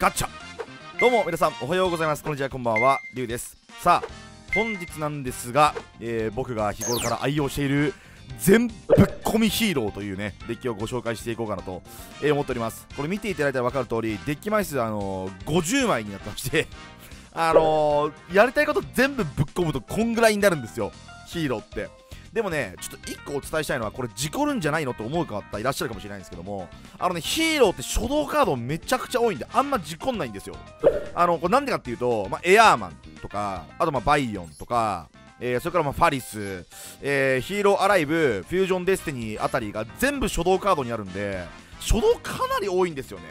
ガチャ。どうも皆さんおはようございます。こんにちはこんばんは。りゅうです。さあ本日なんですが、えー、僕が日頃から愛用している全ぶっ込みヒーローというねデッキをご紹介していこうかなと、えー、思っております。これ見ていただいたら分かる通りデッキ枚数あのー、50枚になってましてあのー、やりたいこと全部ぶっ込むとこんぐらいになるんですよヒーローって。でもね、ちょっと1個お伝えしたいのは、これ、事故るんじゃないのと思う方いらっしゃるかもしれないんですけども、あのね、ヒーローって初動カードめちゃくちゃ多いんで、あんま事故んないんですよ。あの、これなんでかっていうと、まあ、エアーマンとか、あとまあバイオンとか、えー、それからまファリス、えー、ヒーローアライブ、フュージョンデスティニーあたりが全部初動カードにあるんで、初動かなり多いんですよね。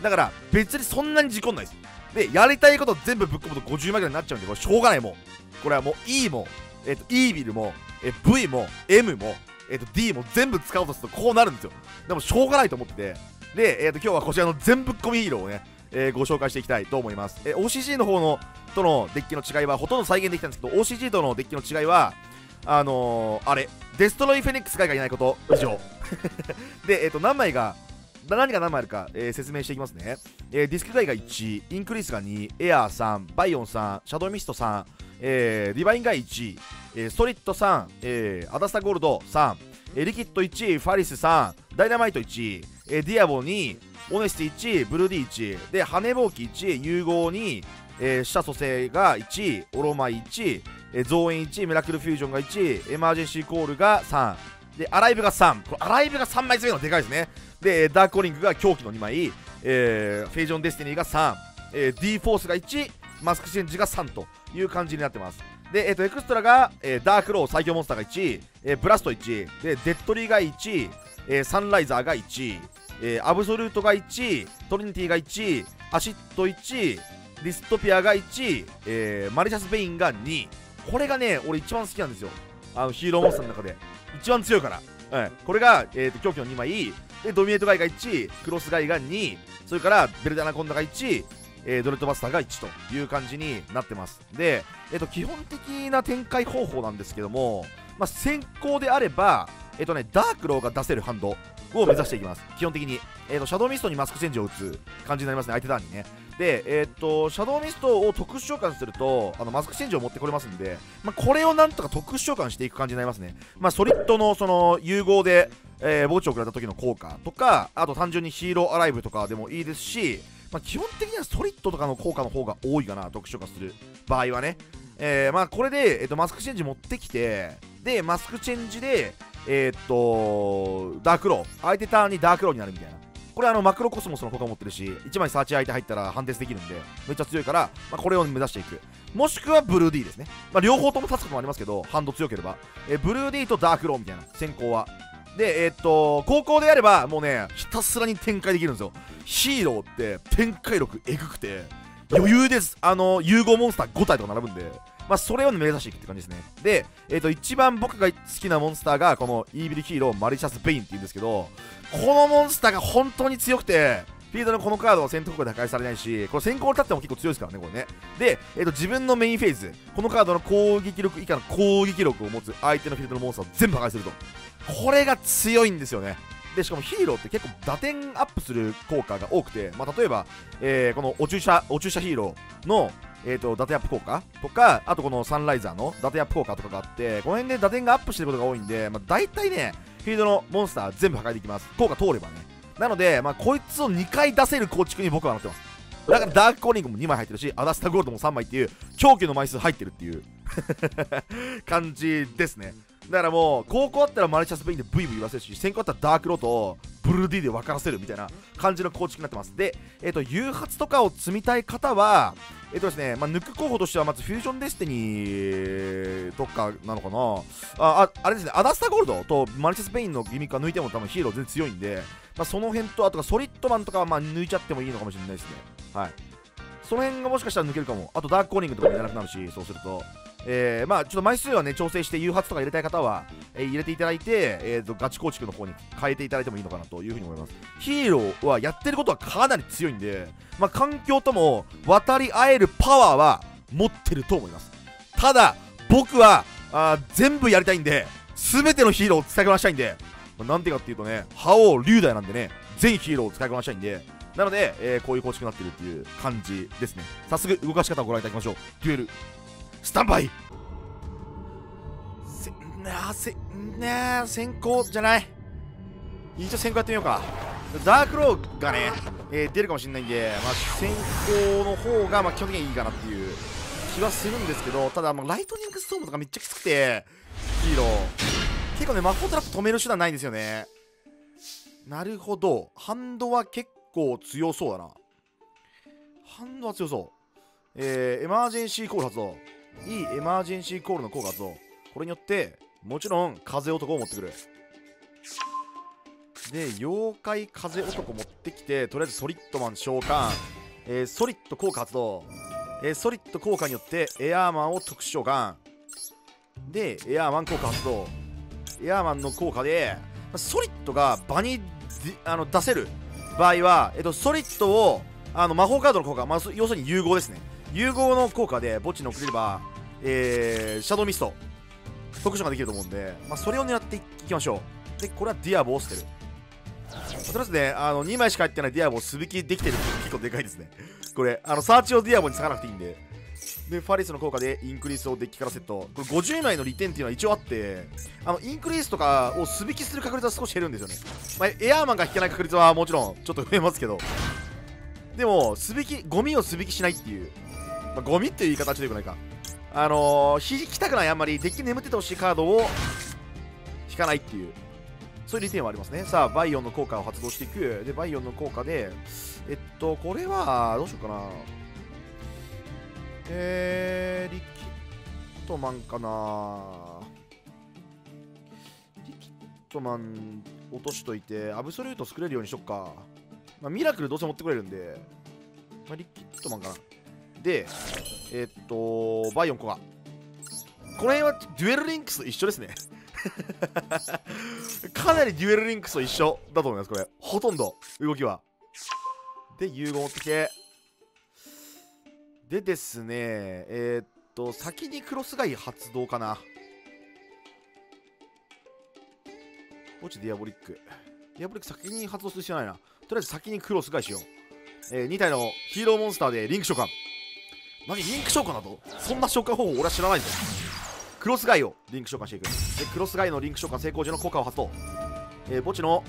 だから別にそんなに事故んないです。で、やりたいこと全部ぶっ込むと50枚ぐらいになっちゃうんで、これしょうがないもん。これはもう E もん、えっ、と、イービルも、え V も M も、えー、と D も全部使おうとするとこうなるんですよ。でもしょうがないと思ってて。で、えー、と今日はこちらの全ぶっ込みヒーローをね、え、ご紹介していきたいと思います、え、OCG の方のとのデッキの違いはほとんど再現できたんですけど OCG とのデッキの違いはあの、あれデストロイフェニックスガイがいないこと。以上。で、えー、と何枚が何が何枚あるか、えー、説明していきますね、えー、ディスクガイが1インクリースが2エアー3バイオン3シャドウミスト3えー、ディバインが1、えー、ソリッド3、えー、アダスタゴールド3、えー、リキッド1、ファリス3、ダイナマイト1、えー、ディアボ2、オネスティ1、ブルーディ1、で、羽ぼうき1、融合2、えー、死者蘇生が1、おろ埋1、えー、増援1、ミラクルフュージョンが1、エマージェンシーコールが3、で、アライブが3、これアライブが3枚強いのでかいですね。で、ダークコリングが狂気の2枚、えー、フュージョンデスティニーが3、えー、D フォースが1、マスクチェンジが3という感じになってますで、えっ、ー、と、エクストラが、えー、ダークロー最強モンスターが1、えー、ブラスト1、で、デッドリーが1、えー、サンライザーが1、えー、アブソルートが1、トリニティが1、アシット1、ディストピアが1、えー、マリシャス・ベインが2。これがね、俺一番好きなんですよ。あのヒーローモンスターの中で。一番強いから。はい、これが、えーと、狂気の2枚、で、ドミネートガイが1、クロスガイが2、それからヴェルテアナコンダが1、えー、ドレッドバスターが1という感じになってます。で、えーと、基本的な展開方法なんですけども、まあ、先攻であれば、えーとね、ダークローが出せるハンドを目指していきます。基本的に、えーと、シャドウミストにマスクチェンジを打つ感じになりますね。相手ターンにね。で、えーと、シャドウミストを特殊召喚するとあのマスクチェンジを持ってこれますんで、まあ、これをなんとか特殊召喚していく感じになりますね、まあ、ソリッドのその融合で、えー、墓地を食らった時の効果とかあと単純にヒーローアライブとかでもいいですしまあ、基本的にはソリッドとかの効果の方が多いかな、特殊召喚する場合はね。えー、まあ、これで、えーと、マスクチェンジ持ってきて、で、マスクチェンジで、えー、っと、ダークロー、相手ターンにダークローになるみたいな。これあのマクロコスモスの効果持ってるし、1枚サーチ相手入ったら判定できるんで、めっちゃ強いから、まあ、これを目指していく。もしくはブルー D ですね。まあ、両方とも立つこともありますけど、ハンド強ければ。えー、ブルー D とダークローみたいな、先攻は。で、えー、っと、後攻であれば、もうね、ひたすらに展開できるんですよ。ヒーローって展開力えぐくて、余裕です。あの、融合モンスター5体とか並ぶんで、まあ、それを目指していくって感じですね。で、えっ、と、一番僕が好きなモンスターが、このイービルヒーロー、マリシャス・ベインって言うんですけど、このモンスターが本当に強くて、フィールドのこのカードは戦闘・効果で破壊されないし、これ先攻に立っても結構強いですからね、これね。で、えーと、自分のメインフェーズ、このカードの攻撃力以下の攻撃力を持つ相手のフィールドのモンスターを全部破壊すると。これが強いんですよね。で、しかもヒーローって結構打点アップする効果が多くて、まあ、例えば、えー、このお注射、お注射ヒーローの、えーと、打点アップ効果とか、あとこのサンライザーの打点アップ効果とかがあって、この辺で打点がアップしてることが多いんで、まあ、大体ね、フィールドのモンスター全部破壊できます。効果通ればね。なので、まあ、こいつを2回出せる構築に僕はなってます。だからダークコーリングも2枚入ってるし、アダスタゴールドも3枚っていう、狂気の枚数入ってるっていう 感じですね。だからもう、後攻あったらマルチャスペインで V も言わせるし、先攻あったらダークローとブルー D で分からせるみたいな感じの構築になってます。で、えっ、ー、と、誘発とかを積みたい方は、えっ、ー、とですね、まあ、抜く候補としては、まずフュージョンデスティニーとかなのかなああ、あれですね、アダスタゴールドとマリシャス・ベインのギミックは抜いても多分ヒーロー全然強いんで、まあ、その辺と、あとかソリッドマンとかはまあ抜いちゃってもいいのかもしれないですね。はい。その辺がもしかしたら抜けるかも。あとダークコーニングとかもいらなくなるし、そうすると。えー、まあちょっと枚数はね調整して誘発とか入れたい方は、えー、入れていただいて、えーと、ガチ構築の方に変えていただいてもいいのかなというふうに思います。ヒーローはやってることはかなり強いんで、まあ、環境とも渡り合えるパワーは持ってると思います。ただ僕はあ全部やりたいんで全てのヒーローを使いこなしたいんで、まあ、なんでかっていうとね覇王龍大なんでね全ヒーローを使いこなしたいんでなので、えーこういう構築になってるっていう感じですね。早速動かし方をご覧いただきましょう。デュエル。スタンバイ。せなあせねえ先行じゃない。一応先行やってみようか。ダークローがね、えー出るかもしれないんで、まあ、先行の方がまあ基本的にいいかなっていう。気はするんですけどただ、まあ、ライトニングストームとかめっちゃきつくてヒーロー。結構ね魔法トラップ止める手段ないんですよね。なるほど。ハンドは結構強そうだな。ハンドは強そう。えー、エマージェンシーコール発動。いいエマージェンシーコールの効果発動これによってもちろん風男を持ってくる。で妖怪風男持ってきてとりあえずソリッドマン召喚、えーソリッド効果発動、えーソリッド効果によってエアーマンを特殊召喚。でエアーマン効果発動エアーマンの効果でソリッドが場にあの出せる場合は、えっと、ソリッドをあの魔法カードの効果、まあ、要するに融合ですね。融合の効果で墓地に送れれば、えーシャドウミスト特殊ができると思うんで、まあ、それを狙っていきましょう。でこれはディアボを捨てる。まとりあえずねあの2枚しか入ってないディアボを素引きできてるって結構でかいですね。これあのサーチをディアボに割かなくていいんで。でファリスの効果でインクリースをデッキからセット。これ50枚の利点っていうのは一応あってあのインクリースとかを素引きする確率は少し減るんですよね、まあ、エアーマンが引けない確率はもちろんちょっと増えますけど。でも素引きゴミを素引きしないっていう、まあ、ゴミっていう言い方はちょっとよくないか。あのー、引きたくないあんまりデッキ眠っててほしいカードを引かないっていう。そういう利点はありますね。さあバイオンの効果を発動していく。でバイオンの効果でえっとこれはどうしようかな。えー、リキッドマンかな。リキッドマン落としといてアブソリュート作れるようにしとくか、まあ、ミラクルどうせ持ってこれるんで、まあ、リキッドマンかな。でえっとバイオンコガ。この辺はデュエルリンクスと一緒ですね。かなりデュエルリンクスと一緒だと思いますこれ。ほとんど動きは。で融合持ってきてでですねえーっと先にクロスガイ発動かな。墓地ディアボリック。ディアボリック先に発動する必要ないな。とりあえず先にクロスガイしようえー、2体のヒーローモンスターでリンク召喚。何リンク召喚だと？そんな召喚方法俺は知らないぞ。クロスガイをリンク召喚していく。でクロスガイのリンク召喚成功時の効果を発動。えー、墓地の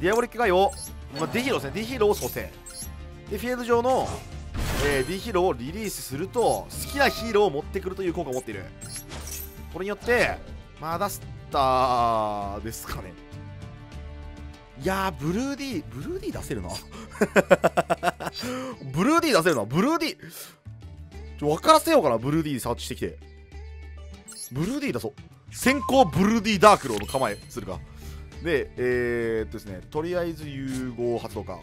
ディアボリックガイを、まあ、ディヒーローですね。ディヒーローを蘇生。でフィールド上の、えー、ディヒーローをリリースすると好きなヒーローを持ってくるという効果を持っている。これによってアダスターですかね。いやブルーディー ブルーディー出せるな。ブルーディー出せるな。ブルーディーちょ分からせようかな。ブルーディーサーチしてきて。ブルーディー出そう。先行ブルーディーダークローの構えするか。でえー、っとですね。とりあえず融合発動か。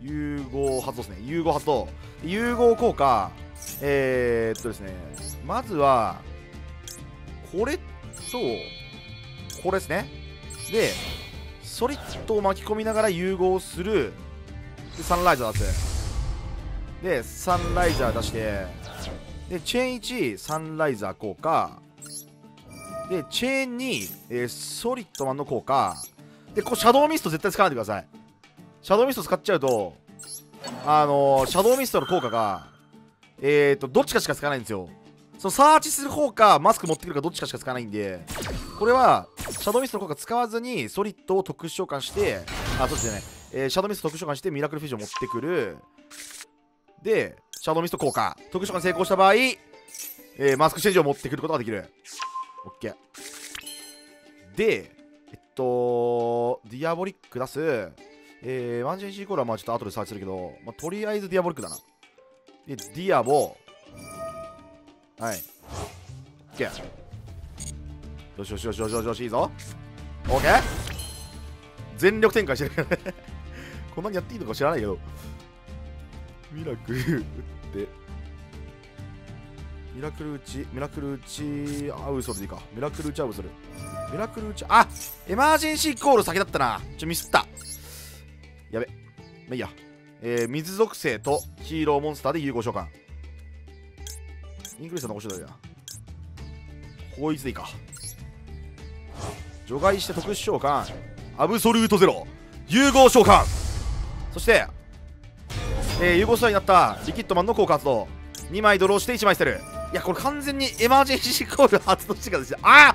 融合発動ですね。融合発動。融合効果。えー、っとですね。まずはこれとこれですね。でソリッドを巻き込みながら融合する。でサンライザー出す。でサンライザー出して。でチェーン1サンライザー効果でチェーン2、えーソリッドマンの効果でこうシャドウミスト絶対使わないでください。シャドウミスト使っちゃうとあのーシャドウミストの効果がえーとどっちかしか使わないんですよ。そのサーチする方かマスク持ってくるかどっちかしか使わないんでこれはシャドウミストの効果使わずにソリッドを特殊召喚してあそうですね、えーシャドウミスト特殊召喚してミラクルフュージョン持ってくる。でシャドウミスト効果。特殊召喚成功した場合、えーマスクチェンジを持ってくることができる。OK でえっとディアボリック出す。えー、エマージェンシーコールはまあちょっと後でサーチするけど、まあ、とりあえずディアボリックだな。でディアボ。はい。OK よしよしよしよしよしよしいいぞ。OK 全力展開してるからね。こんなにやっていいのか知らないけど。ミラクル打って。ミラクル打ちミラクル打ちアウソでいいかミラクル打ちアウソルミラクル打ちあエマージェンシーコール先だったな。ちょミスった。やべ。まあいいや。えー、水属性とヒーローモンスターで融合召喚。インクリスは残しといたなこいつでいいか。除外して特殊召喚。アブソルートゼロ。融合召喚。そして、えー、融合素材になったリキッドマンの効果発動2枚ドローして1枚捨てる。いやこれ完全にエマージェンシーコール発動してからですああ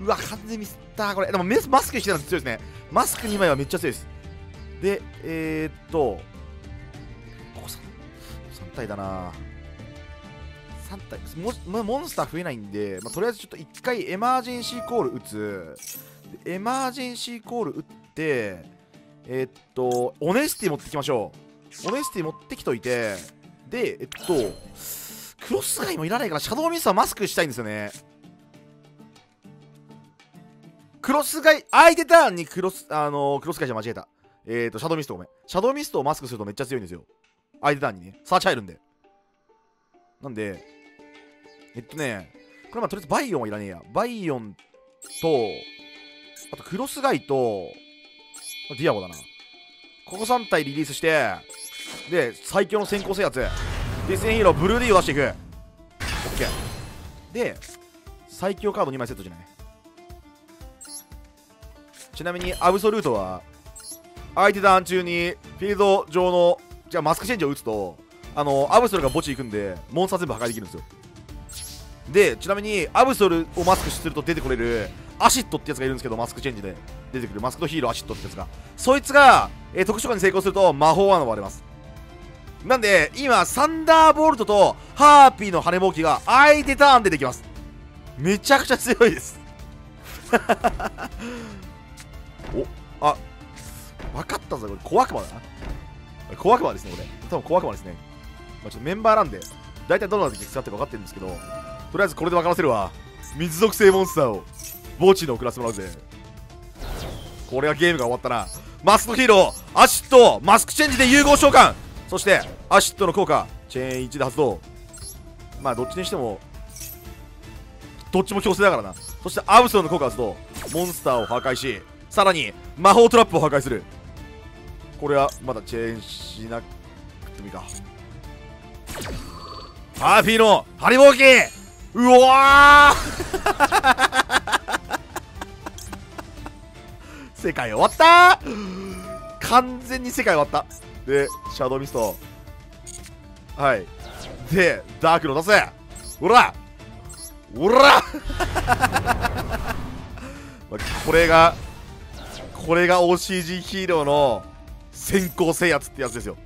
うわ完全ミスったこれ。でもマスクしてたんで強いですね。マスク2枚はめっちゃ強いです。でえー、っとここ 3, 3体だな。3体もモンスター増えないんで、まあ、とりあえずちょっと1回エマージェンシーコール打つ。エマージェンシーコール打ってえーっとオネスティ持ってきましょう。オネスティ持ってきといてでえっとクロスガイもいらないからシャドウミスはマスクしたいんですよね。クロスガイ相手ターンにクロスあのークロスガイじゃ間違えた。えーとシャドウミストごめん。シャドウミストをマスクするとめっちゃ強いんですよ。相手ターンにね。サーチ入るんで。なんでえっとねこれまあとりあえずバイオンはいらねえや。バイオンとあとクロスガイとディアボだな。ここ3体リリースしてで最強の先攻制圧。デステニーヒーローブルーディーを出していく。OK で最強カード2枚セットじゃない。ちなみにアブソルートは相手ターン中にフィールド上のじゃあマスクチェンジを打つとあのアブソルが墓地行くんでモンスター全部破壊できるんですよ。でちなみにアブソルをマスクすると出てこれるアシッドってやつがいるんですけどマスクチェンジで。出てくる。マスクドヒーローアシッドってやつが。そいつが、えー特殊召喚に成功すると魔法は割れます。なんで今サンダーボルトとハーピーの羽ぼうきが相手ターンでできます。めちゃくちゃ強いです。おあ分かったぞ。これ小悪魔だな。小悪魔ですねこれ。多分小悪魔ですね、まあ、ちょっとメンバーなんで大体どの時使ってるか分かってるんですけどとりあえずこれで分からせるわ。水属性モンスターを。墓地に送らせてもらうぜ。これはゲームが終わったなマスクドヒーローアシッドマスクチェンジで融合召喚。そしてアシッドの効果チェーン1で発動。まあどっちにしてもどっちも強制だからな。そしてアブソルの効果発動。モンスターを破壊しさらに魔法トラップを破壊する。これはまだチェーンしなくてもいいか。ハーピーのハリボーキうわ世界終わった。完全に世界終わった。でシャドウミスト。はい。でダークの出せ。ほら。ほら。これがこれが OCG ヒーローの先行制圧ってやつですよ。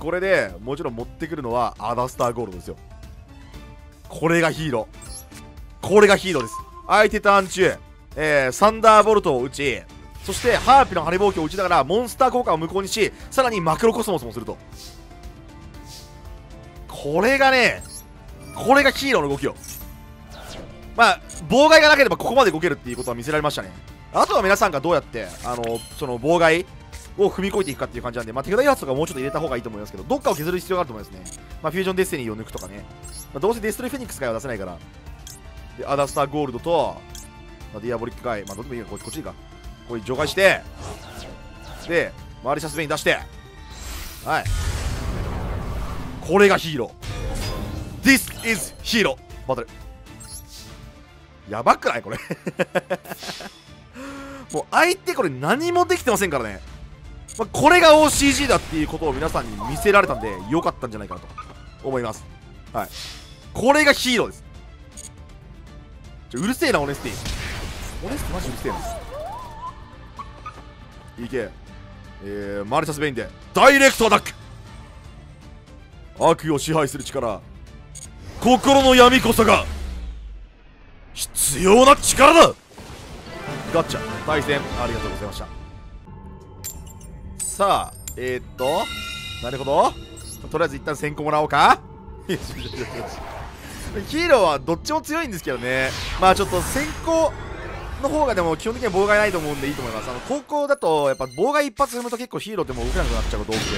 これでもちろん持ってくるのはアダスターゴールドですよ。これがヒーロー。これがヒーローです。相手ターン中、えーサンダーボルトを打ちそしてハーピの羽ぼうきを打ちながらモンスター効果を無効にしさらにマクロコスモスもすると。これがねこれがヒーローの動きよ。まあ妨害がなければここまで動けるっていうことは見せられましたね。あとは皆さんがどうやってあのその妨害を踏み越えていくかっていう感じなんで、まあ、手札発とかもうちょっと入れた方がいいと思いますけど、どっかを削る必要があると思いますね。まあ、フュージョンデスティニーを抜くとかね。まあ、どうせデストロイフェニックスガイは出せないから。で、アダスターゴールドと、まあ、ディアボリックガイ、まあ、どっちもいいか、こっちこっちいいか。こういう除外して、で、マリシャスベイン出して、はい。これがヒーロー。This is HERO。バトル。やばくない？これ。もう相手これ何もできてませんからね。まあ、これが OCG だっていうことを皆さんに見せられたんで良かったんじゃないかなと思います。はい。これがヒーローです。ちょうるせえなオネスティ。オネスティマジうるせえな。いけ。えー、マルチャスベインでダイレクトアタック。悪を支配する力。心の闇こそが必要な力だ。ガッチャ。対戦ありがとうございました。さあえー、っとなるほど。とりあえず一旦先行もらおうか。ヒーローはどっちも強いんですけどね。まあちょっと先行の方がでも基本的には妨害ないと思うんでいいと思います。あの高校だとやっぱ妨害一発踏むと結構ヒーローってもう動けなくなっちゃうこと多くて、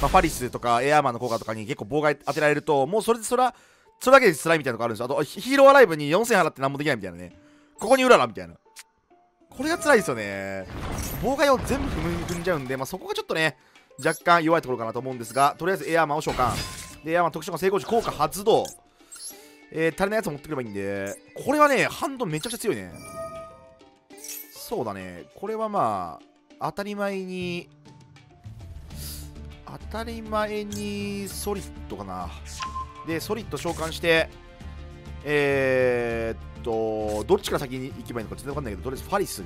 まあ、ファリスとかエアーマンの効果とかに結構妨害当てられるともうそれでそれはそれだけで辛いみたいなのがあるんですよ。あとヒーローアライブに4000払って何もできないみたいなね。ここにうららみたいな。これが辛いですよね。妨害を全部踏んじゃうんで、まあ、そこがちょっとね若干弱いところかなと思うんですがとりあえずエアーマンを召喚。でエアーマン特殊が成功時効果発動。えー、足りないやつ持ってくればいいんで。これはねハンドめちゃくちゃ強いね。そうだね。これはまあ当たり前に当たり前にソリッドかな。でソリッド召喚してえー、っとどっちから先に行けばいいのか全然わかんないけどとりあえずファリス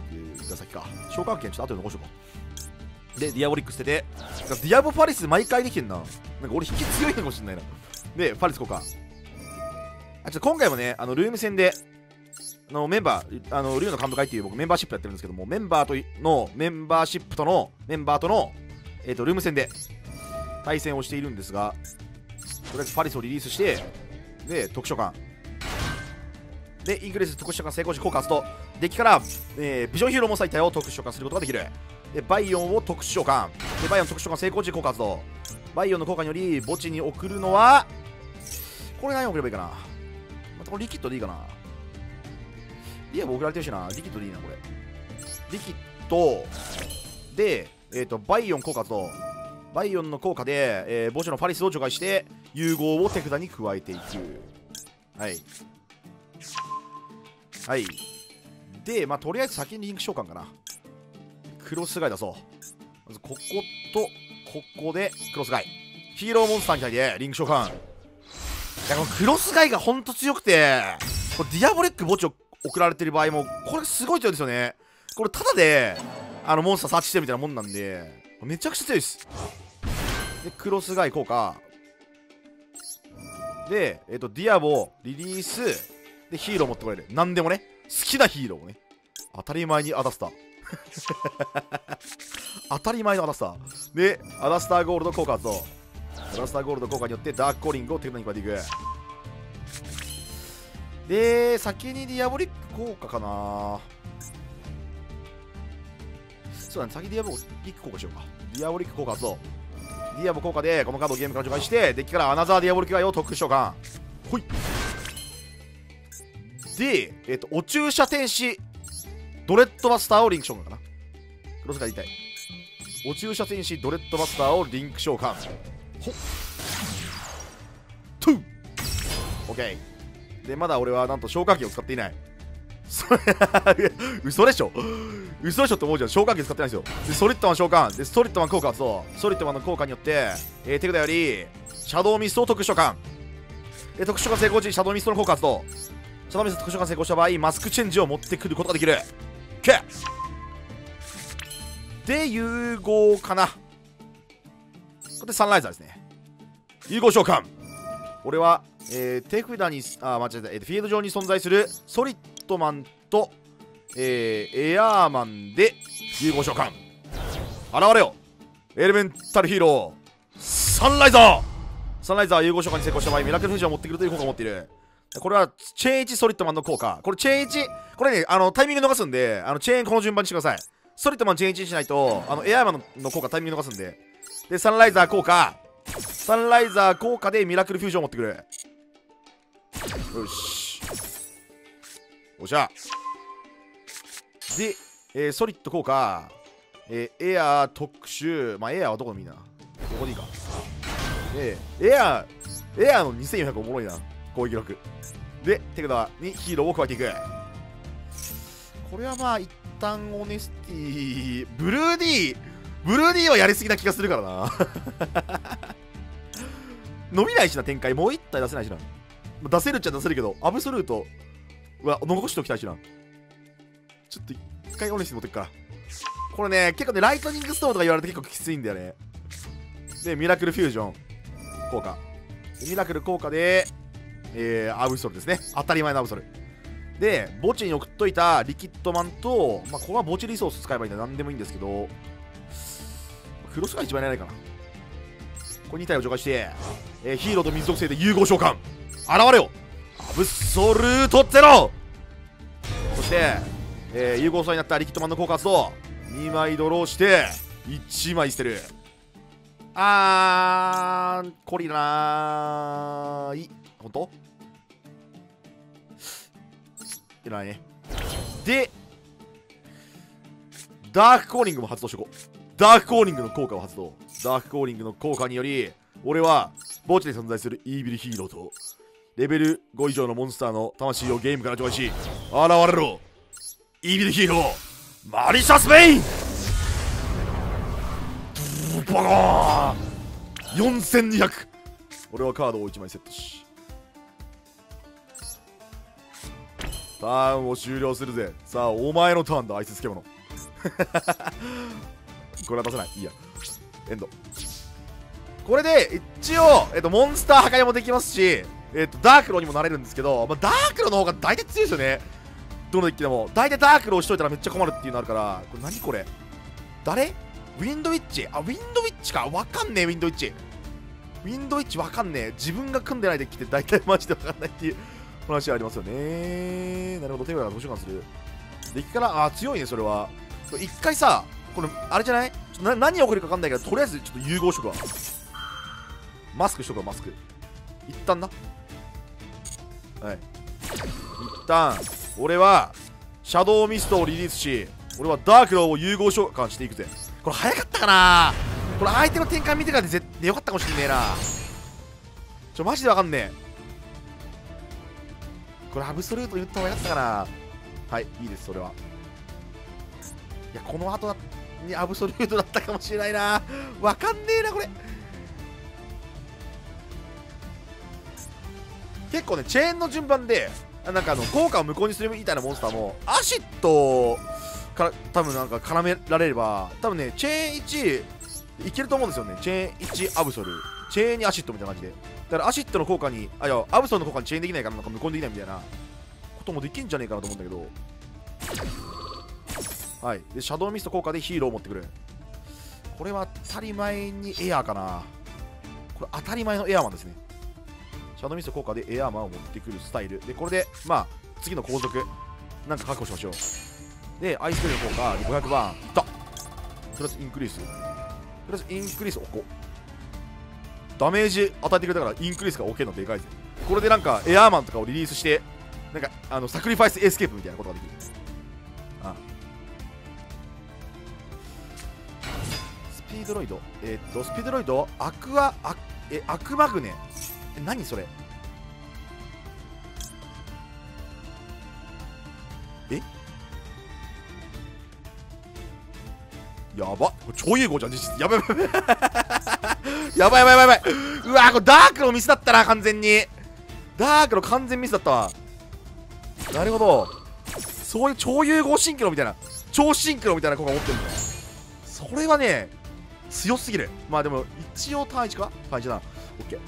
が先か。召喚権ちょっと後で残しとこう。でディアボリック捨ててディアボファリス毎回できてんな。なんか俺引き強いかもしんないな。でファリスこうか。あちょっと今回もねあのルーム戦であのメンバー、あのルーの監督会っていう僕メンバーシップやってるんですけども、メンバーとの、メンバーシップとの、メンバーとの、えっ、ー、と、ルーム戦で対戦をしているんですが、とりあえずファリスをリリースして、で、特殊召喚。で、インクリース特殊召喚成功し効果発動。デッキから、えー、ビジョンヒーロー1体を特殊召喚することができる。で、バイオンを特殊召喚。で、バイオン特殊召喚成功時効果発動。バイオンの効果により墓地に送るのは、これ何送ればいいかな？またこれリキッドでいいかな？いや、もう送られてるしな。リキッドでいいな、これ。リキッドで、えっ、ー、と、バイオン効果と、バイオンの効果で、えー、墓地のファリスを除外して、融合を手札に加えていく。はい。はい。で、まあ、とりあえず先にリンク召喚かな。クロスガイ出そう。まず、ここと、ここで、クロスガイ。ヒーローモンスターみたいで、リンク召喚。いや、このクロスガイがほんと強くて、これディアボリック墓地を送られてる場合も、これすごい強いですよね。これ、ただで、あの、モンスターサーチしてるみたいなもんなんで、めちゃくちゃ強いです。で、クロスガイ効果。で、えっ、ー、と、ディアボ、リリース、で、ヒーロー持ってこれる。なんでもね、好きなヒーローをね、当たり前にアダスター。当たり前のアダスター。で、アダスターゴールド効果と、アダスターゴールド効果によってダークコーリングを手札に加えていく。で、先にディアボリック効果かなそうだね、先ディアボリック効果しようか。ディアボリック効果と、ディアボ効果でこのカードをゲームから除外して、デッキからアナザーディアボリックガイを特殊召喚。ほい。で、えっ、ー、と、お注射天使、ドレッドバスターをリンク召喚かな。クロスが言いたい。お注射天使、ドレッドバスターをリンク召喚。ほっ。トゥオッケー。でまだ俺はなんと消火器を使っていないそれ 嘘でしょ嘘でしょって思うじゃん消火器使ってないですよでソリッドマン召喚でストリッドマン効果発動ソリッドマンの効果によって、えー、手札よりシャドウミストを特殊召喚で特殊召喚成功時シャドウミストの効果発動シャドウミス特殊召喚成功した場合マスクチェンジを持ってくることができる。OK で融合かな。これでサンライザーですね。融合召喚。俺はえー、手札に、あ、間違えた、えー、フィールド上に存在するソリッドマンと、えー、エアーマンで融合召喚。現れよ。エレメンタルヒーロー、サンライザー。サンライザー融合召喚に成功した場合、ミラクルフュージを持ってくるという効果を持っている。これは、チェーン1ソリッドマンの効果。これ、チェーン1、これね、あの、タイミング逃すんで、あの、チェーンこの順番にしてください。ソリッドマンチェーン1にしないと、あの、エアーマンの効果タイミング逃すんで。で、サンライザー効果。サンライザー効果でミラクルフュージョン持ってくる。よしおしゃで、えー、ソリッド効果、えー、エアー特殊まあエアーはどこでもいいなここでいいかでエアーエアーの2400おもろいな攻撃力で手札にヒーローを加えていくこれはまあ一旦オネスティブルーディーブルーディーはやりすぎな気がするからな 伸びないしな展開もう一体出せないしな出せるっちゃ出せるけど、アブソルートは残しておきたいしな。ちょっと一回オネスに持ってくか。これね、結構ね、ライトニングストーンとか言われて結構きついんだよね。で、ミラクルフュージョン効果。ミラクル効果で、えー、アブソルですね。当たり前のアブソル。で、墓地に送っといたリキッドマンと、まあ、ここは墓地リソース使えばいいんだ。何でもいいんですけど、クロスが一番やらないかな。これ2体を除外して、えー、ヒーローと水属性で融合召喚。現れよアブソルートゼロそして、えー、融合素になったリキッドマンの効果発動2枚ドローして1枚捨てるあーコリラーいほんと？いらないね。でダークコーリングも発動してこう。ダークコーリングの効果を発動。ダークコーリングの効果により俺は墓地で存在するイービルヒーローとレベル5以上のモンスターの魂をゲームから除外し現れろ。イービルヒーローマリシャス・ベイン。バカーン4200俺はカードを1枚セットしターンを終了するぜ。さあお前のターンだアイススケモノこれは出せない？いいや。エンド。これで一応、えっと、モンスター破壊もできますし、えっと、ダークローにもなれるんですけど、まあ、ダークローの方が大体強いですよね。どのデッキでも。大体ダークローしといたらめっちゃ困るっていうのあるからこれ何これ？誰？ウィンドウィッチあウィンドウィッチか。わかんねえウィンドウィッチウィンドウィッチわかんねえ。自分が組んでないデッキって大体マジでわかんないっていう。話ありますよね。なるほど。手札が図書館する。デッキからあ強いねそれは。一回さこれあれじゃない？な何が起こるか分かんないけどとりあえずちょっと融合しとくわ。マスクしとくわマスク。一旦な。はい。一旦俺はシャドウミストをリリースし俺はダークローを融合召喚していくぜ。これ早かったかな？これ相手の展開見てからでぜよかったかもしんねえな。ちょマジでわかんねえ。これアブソルート言った方がよかったかな。はいいいですそれは。いやこの後にアブソルートだったかもしれないな。わかんねえなこれ。結構ねチェーンの順番でなんかあの効果を無効にするみたいなモンスターもアシッドから多分なんか絡められれば多分ねチェーン1いけると思うんですよね。チェーン1アブソル。チェーン2アシッドみたいな感じで。だからアシッドの効果にあいやアブソルの効果にチェーンできないからなんか無効できないみたいなこともできんじゃねえかなと思うんだけど。はい。でシャドウミスト効果でヒーローを持ってくる。これは当たり前にエアーかな。これ当たり前のエアーマンですね。シャドウミスト効果でエアーマンを持ってくるスタイル。でこれでまあ次の後続。なんか確保しましょう。でアイスクリーム効果500番いっプラスインクリース。プラスインクリースおこ。ダメージ与えてくれたからインクリースが OK のでかいですこれでなんかエアーマンとかをリリースしてなんかあのサクリファイスエスケープみたいなことができる。あスピードロイド？えー、っとスピードロイド？アクアアえアクマグネ？え何それ？え？やば。これ超融合じゃん実質。やばいやばい。やばいやばいやばい。うわこれダークのミスだったな完全に。ダークの完全ミスだったわ。なるほど。そういう超融合シンクロみたいな。超シンクロみたいな子が持ってるんだそれはね強すぎる。まあでも一応単一か？単一だな。オッケー。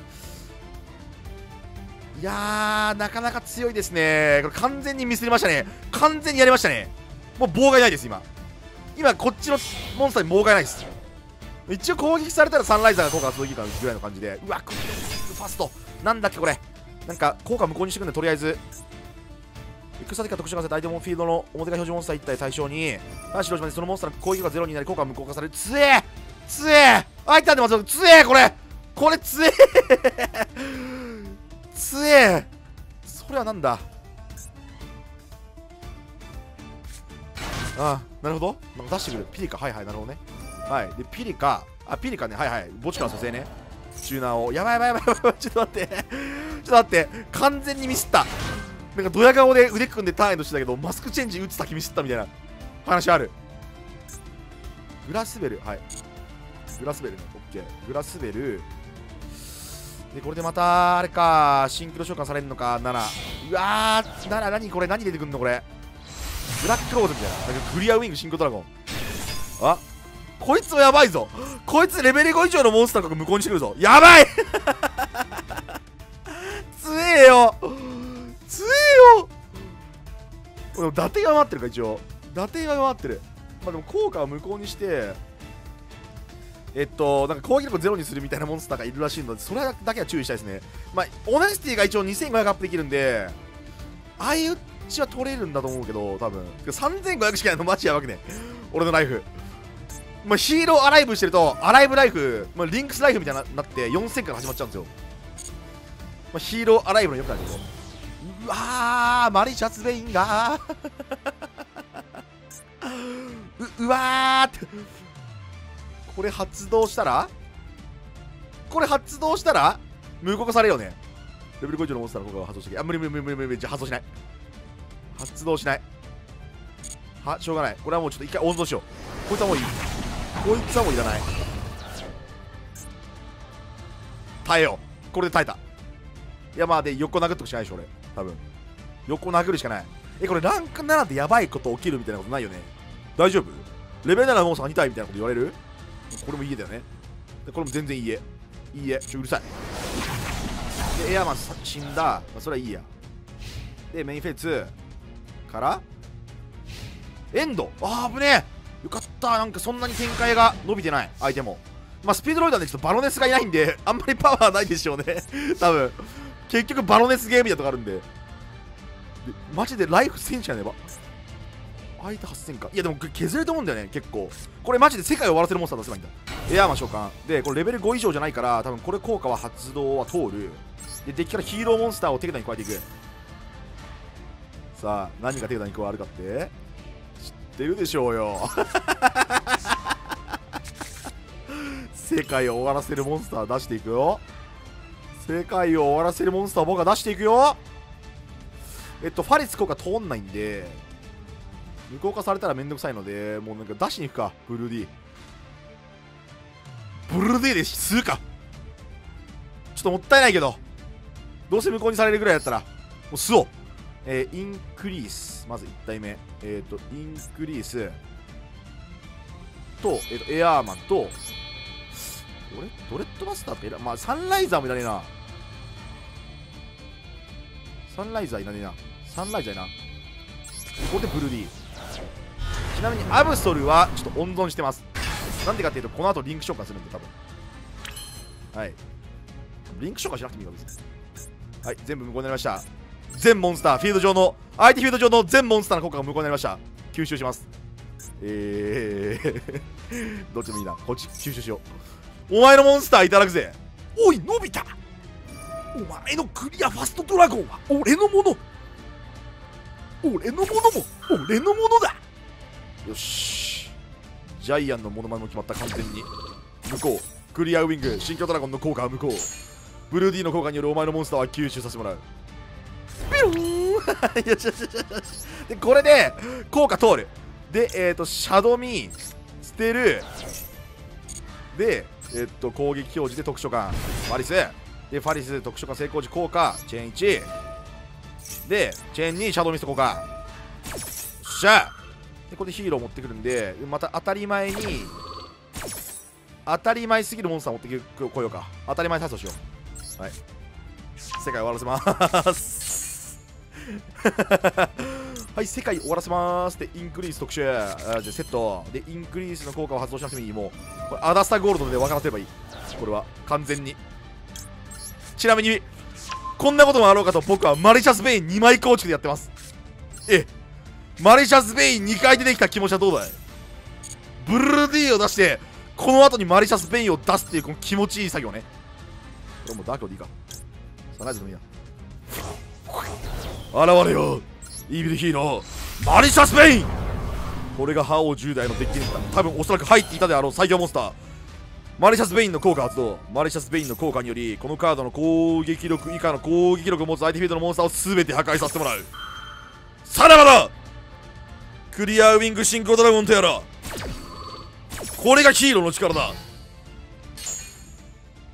いやーなかなか強いですね。これ完全にミスりましたね。完全にやりましたね。もう妨害ないです今。今こっちのモンスターに妨害ないです。一応攻撃されたらサンライザーが効果が届きるぐらいの感じでうわクリファスト。なんだっけこれ。なんか効果無効にしてくんでとりあえず。戦敵が特殊化された相手もフィールドの表が表示モンスター1体対象に男子広島でそのモンスターの攻撃がゼロになり効果無効化される。つえ!つえ!あいたんでますつえこれ。これ。つえ。つえそれはなんだ？ああなるほど。なんか出してくる。ピリカはいはいなるほどね。はい。でピリカ。あピリカね。はいはい。墓地から蘇生ね。チューナーを。やばいやばいやばい。やばいちょっと待って。ちょっと待って。完全にミスった。なんかドヤ顔で腕組んでターンエンドしてたけどマスクチェンジ打つ先ミスったみたいな。話ある。グラスベル。はい。グラスベルね。オッケー。グラスベル。でこれでまたあれか。シンクロ召喚されるのか。奈良うわー。奈良何これ？何出てくんのこれ？ブラックローズみたいな。なんかクリアウィングシンクロドラゴン。あこいつもやばいぞ。こいつレベル5以上のモンスターが無効にしてくるぞ。やばい。強えよ。強えよ。でも伊達が回ってるか一応。伊達が回ってる。まあでも効果を無効にしてえっと、なんか攻撃力ゼロにするみたいなモンスターがいるらしいの。で、それだけは注意したいですね。まあ、オネスティが一応2500アップできるんで、相打ちは取れるんだと思うけど、多分。3500しかないのマジやばくね。俺のライフ。まあ、ヒーローアライブしてると、アライブライフ、まあ、リンクスライフみたいになって4000から始まっちゃうんですよ。まあ、ヒーローアライブのよくないけど。うわー、マリシャツベインがう、うわーって。これ発動したら？これ発動したら無効化されるよね。レベル5以上のモンスターの効果が発動してきあ、無理無理無理無理無理じゃ発動しない。発動しない。は、しょうがない。これはもうちょっと一回温存しよう。こいつはもういい。こいつはもういらない。耐えよう。これで耐えた。いやまあで横殴っとくしないでしょ俺。多分。横殴るしかない。えこれランク7でやばいこと起きるみたいなことないよね。大丈夫？レベル7のモンスター2体みたいなこと言われる？これも家だよね。でこれも全然家。家。ちょうるさい。でエアマン死んだ、まあ、それはいいや。でメインフェイツからエンド。あー危ねえ。よかった。なんかそんなに展開が伸びてない。相手も。まあスピードロイダーでちょっとバロネスがいないんで あんまりパワーないでしょうね。多分。結局バロネスゲームみたいなとこあるんで。でマジでライフ1000しかねば。相手8000か。いやでも削れると思うんだよね結構。これマジで世界を終わらせるモンスター出せばいいんだエアーマン召喚。でこれレベル5以上じゃないから多分これ効果は発動は通る。でデッキからヒーローモンスターを手札に加えていく。さあ何が手札に加わるかって。ってるでしょうよ。世界を終わらせるモンスター出していくよ。世界を終わらせるモンスター僕が出していくよ。えっとファリス効果通んないんで無効化されたらめんどくさいのでもうなんか出しに行くかブルーディブルーディで吸うか。ちょっともったいないけどどうせ無効にされるぐらいだったらもう吸おう。えー、インクリース。まず1体目。えっ、ー、とインクリース。と,、えーと、エアーマンと。ドレドレッドバスターってまあサンライザーもいらねえな。サンライザーいらねえな。サンライザーいなここでブルーディー。ちなみにアブソルはちょっと温存してます。なんでかっていうとこの後リンク召喚するんで多分。はい。リンク召喚しなくてもいいわけですはい全部無効になりました。全モンスターフィールド上の相手フィールド上の全モンスターの効果が無効になりました。吸収します。えー どっちもいいな。こっち吸収しよう。お前のモンスターいただくぜ。おいのび太お前のクリアファストドラゴンは俺のもの。俺のものも俺のものだ。よし。ジャイアンのモノマネも決まった完全に。向こうクリアウィング新居ドラゴンの効果は無効。ブルーディーの効果によるお前のモンスターは吸収させてもらう。ピロー。ン よしよしよしよし。でこれで効果通る。でえっ、ー、とシャドミ捨てる。でえっ、ー、と攻撃表示で特殊感ファリス。でファリス特殊感成功時効果チェーン1でチェーン2シャドウミスト効果。よっしゃでこれでヒーロー持ってくるんでまた当たり前に当たり前すぎるモンスター持ってこようか。当たり前体操しよう。はい。世界終わらせます。はい世界終わらせます。でインクリース特殊あじゃセット。でインクリースの効果を発動しなくてもいいもうこれアダスタゴールドで分からせればいい。これは完全に。ちなみにこんなこともあろうかと僕はマリシャス・ベイン2枚構築でやってます。えマリシャス・ベイン2回出てきた気持ちはどうだい？ブルーディーを出してこの後にマリシャス・ベインを出すっていうこの気持ちいい作業ね。これもうダークでいいか。サンライズでもいいや。現れよイービルヒーロー。マリシャス・ベイン。これが覇王十代のデッキに多分おそらく入っていたであろう。最強モンスター。マリシャス・ベインの効果発動。マリシャス・ベインの効果によりこのカードの攻撃力以下の攻撃力を持つ相手フィールドのモンスターを全て破壊させてもらう。さらばだ。クリアウィングシンクロドラゴンとやらこれがヒーローの力だ。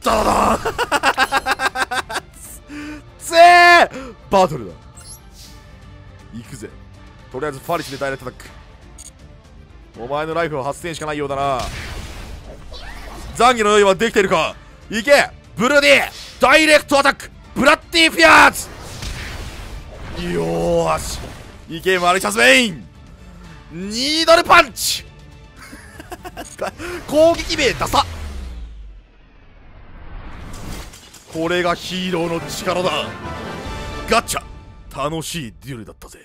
ダダダン。ぜー。バトルだ。とりあえずファリスでダイレクトアタック。お前のライフは8000しかないようだな。懺悔の用意はできているか？行け！ブルーディダイレクトアタック！ブラッディフィアーズ！よーし。行けマリシャス・メイン！ニードルパンチ！攻撃名ダサ！これがヒーローの力だ。ガチャ！楽しいデュエルだったぜ。